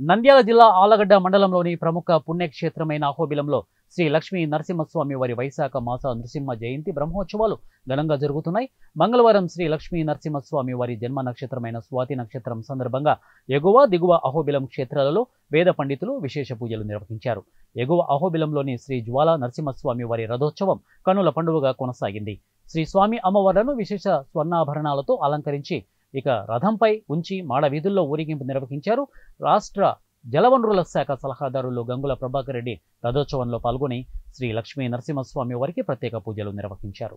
నంద్యాల జిల్లా ఆలగడ్డ మండలంలోని ప్రముఖ పుణ్యక్షేత్రమైన అహోబిలంలో శ్రీ లక్ష్మీ నరసింహస్వామి వారి వైశాఖ మాస నృసింహ జయంతి బ్రహ్మోత్సవాలు ఘనంగా జరుగుతున్నాయి. మంగళవారం శ్రీ లక్ష్మీ నరసింహస్వామి వారి జన్మ నక్షత్రమైన స్వాతి నక్షత్రం సందర్భంగా ఎగువ దిగువ అహోబిలం క్షేత్రాలలో వేద పండితులు విశేష పూజలు నిర్వహించారు. ఎగువ అహోబిలంలోని శ్రీ జ్వాల నరసింహస్వామి వారి రథోత్సవం కనుల పండుగగా కొనసాగింది. శ్రీ స్వామి అమ్మవార్లను విశేష స్వర్ణాభరణాలతో అలంకరించి ఇక రథంపై ఉంచి మాడ వీధుల్లో ఊరేగింపు నిర్వహించారు. రాష్ట్ర జలవనరుల శాఖ సలహాదారులు గంగుల ప్రభాకర్ రెడ్డి రథోత్సవంలో పాల్గొని శ్రీ లక్ష్మీ నరసింహస్వామి వారికి ప్రత్యేక పూజలు నిర్వహించారు.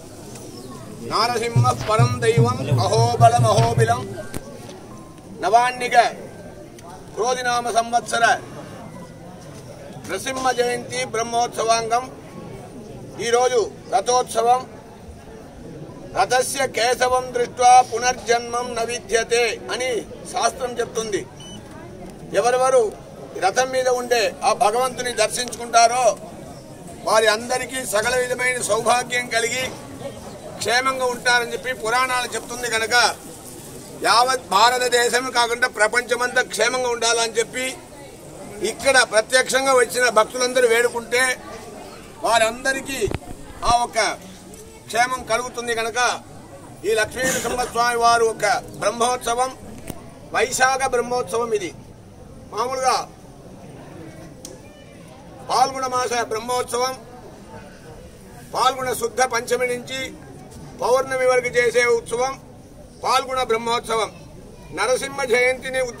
నారసింహ పరం దైవం అహోబలం అహోబిలం నవాన్నిగ క్రోధినామ సంవత్సర నృసింహ జయంతి బ్రహ్మోత్సవాంగం ఈరోజు రథోత్సవం। రథస్య కేశవం దృష్ట్యా పునర్జన్మం నవిద్యతే అని శాస్త్రం చెప్తుంది। ఎవరెవరు రథం మీద ఉండే ఆ భగవంతుని దర్శించుకుంటారో వారి అందరికీ సకల విధమైన సౌభాగ్యం కలిగి క్షేమంగా ఉంటారని చెప్పి పురాణాలు చెప్తుంది కనుక యావత్ భారతదేశం కాకుండా ప్రపంచమంతా క్షేమంగా ఉండాలని చెప్పి ఇక్కడ ప్రత్యక్షంగా వచ్చిన భక్తులందరూ వేడుకుంటే వారందరికీ ఆ ఒక క్షేమం కలుగుతుంది కనుక ఈ లక్ష్మీ నరసింహస్వామి వారు ఒక బ్రహ్మోత్సవం వైశాఖ బ్రహ్మోత్సవం ఇది. మామూలుగా పాల్గొన మాస బ్రహ్మోత్సవం పాల్గొన శుద్ధ పంచమి నుంచి పౌర్ణమి వరకు చేసే ఉత్సవం పాల్గొన బ్రహ్మోత్సవం. నరసింహ జయంతిని ఉద్దేశించి